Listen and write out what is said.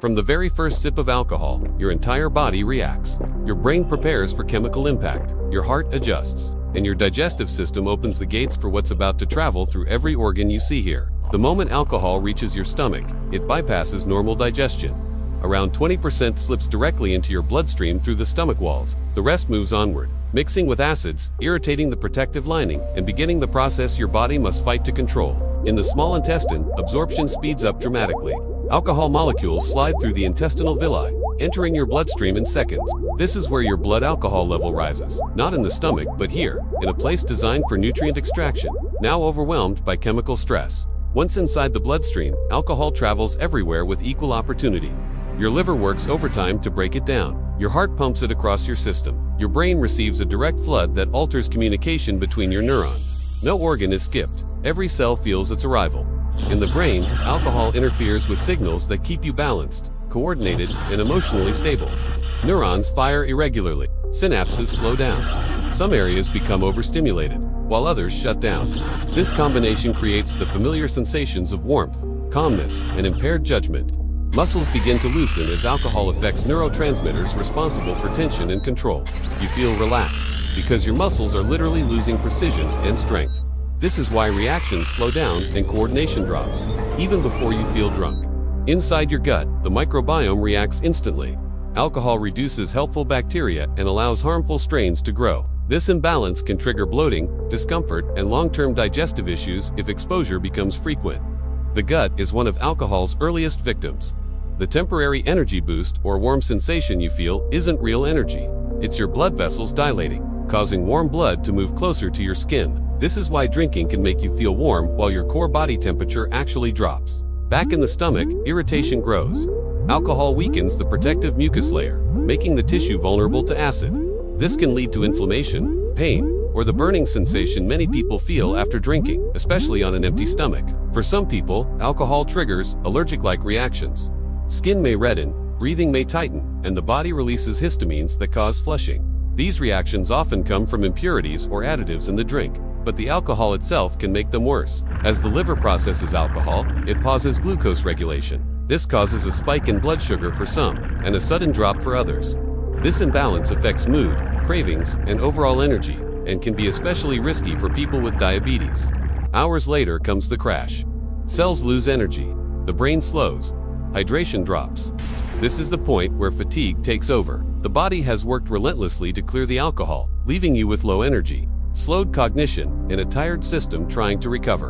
From the very first sip of alcohol, your entire body reacts. Your brain prepares for chemical impact, your heart adjusts, and your digestive system opens the gates for what's about to travel through every organ you see here. The moment alcohol reaches your stomach, it bypasses normal digestion. Around 20% slips directly into your bloodstream through the stomach walls. The rest moves onward, mixing with acids, irritating the protective lining, and beginning the process your body must fight to control. In the small intestine, absorption speeds up dramatically. Alcohol molecules slide through the intestinal villi, entering your bloodstream in seconds. This is where your blood alcohol level rises, not in the stomach, but here, in a place designed for nutrient extraction, now overwhelmed by chemical stress. Once inside the bloodstream, alcohol travels everywhere with equal opportunity. Your liver works overtime to break it down. Your heart pumps it across your system. Your brain receives a direct flood that alters communication between your neurons. No organ is skipped. Every cell feels its arrival. In the brain, alcohol interferes with signals that keep you balanced, coordinated, and emotionally stable. Neurons fire irregularly. Synapses slow down. Some areas become overstimulated, while others shut down. This combination creates the familiar sensations of warmth, calmness, and impaired judgment. Muscles begin to loosen as alcohol affects neurotransmitters responsible for tension and control. You feel relaxed, because your muscles are literally losing precision and strength. This is why reactions slow down and coordination drops, even before you feel drunk. Inside your gut, the microbiome reacts instantly. Alcohol reduces helpful bacteria and allows harmful strains to grow. This imbalance can trigger bloating, discomfort, and long-term digestive issues if exposure becomes frequent. The gut is one of alcohol's earliest victims. The temporary energy boost or warm sensation you feel isn't real energy. It's your blood vessels dilating, causing warm blood to move closer to your skin. This is why drinking can make you feel warm while your core body temperature actually drops. Back in the stomach, irritation grows. Alcohol weakens the protective mucus layer, making the tissue vulnerable to acid. This can lead to inflammation, pain, or the burning sensation many people feel after drinking, especially on an empty stomach. For some people, alcohol triggers allergic-like reactions. Skin may redden, breathing may tighten, and the body releases histamines that cause flushing. These reactions often come from impurities or additives in the drink, but the alcohol itself can make them worse. As the liver processes alcohol, it pauses glucose regulation. This causes a spike in blood sugar for some, and a sudden drop for others. This imbalance affects mood, cravings, and overall energy, and can be especially risky for people with diabetes. Hours later comes the crash. Cells lose energy, the brain slows, hydration drops. This is the point where fatigue takes over. The body has worked relentlessly to clear the alcohol, leaving you with low energy, slowed cognition, in a tired system trying to recover.